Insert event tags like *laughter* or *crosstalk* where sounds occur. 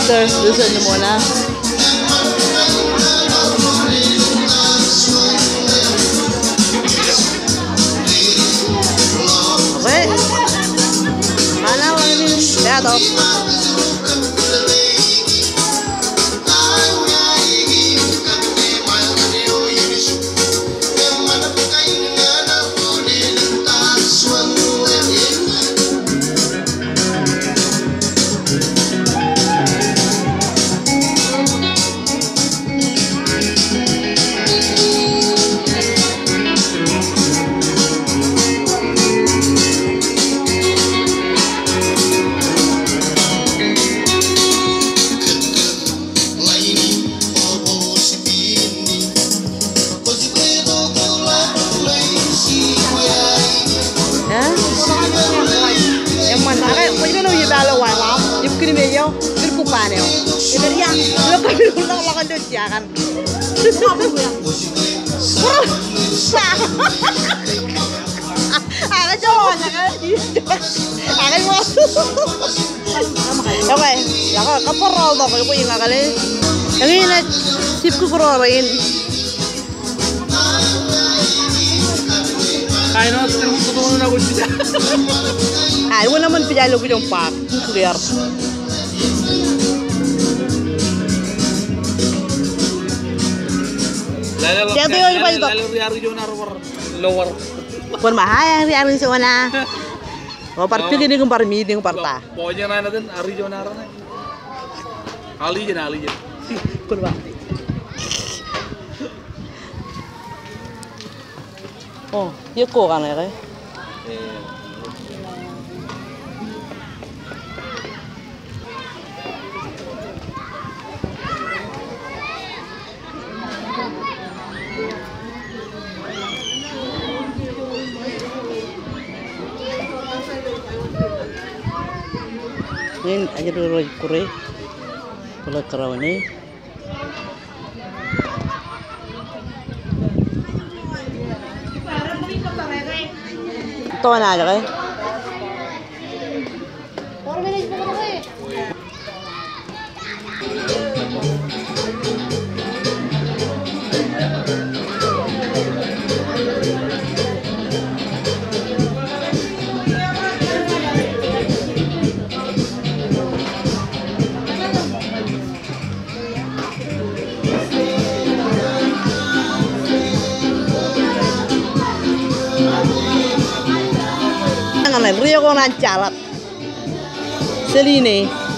sisters listen to Mona. Okay. Mana? Kaya to. Yung kinimeyo, yung kupaneo. Ito riyan. Lo kami nung nakalakan doon siya kan. Puro! Sa! Akin siya Akin mo. Okay. Ako, kaparol mo ko yung yung akali. Yang *laughs* *laughs* ini, sip ko kuro rin. Kaya na, tutulungan na ako siya. Ay, wala naman pinalo ko yung pak. Clear. Lalo, yari yun na lower. Pun mahaya ri arin sa wana. O parti gini di kung parta. Pokoknya na natin, ari yun na rin. Ali yun, ali yun. *laughs* Pun. Oh, yoko ka na kay. Ngayon, aja dulu kure. Kalau keraw ni. Ito na aja kay. Ang ano, riyo ko na chalat. Celine.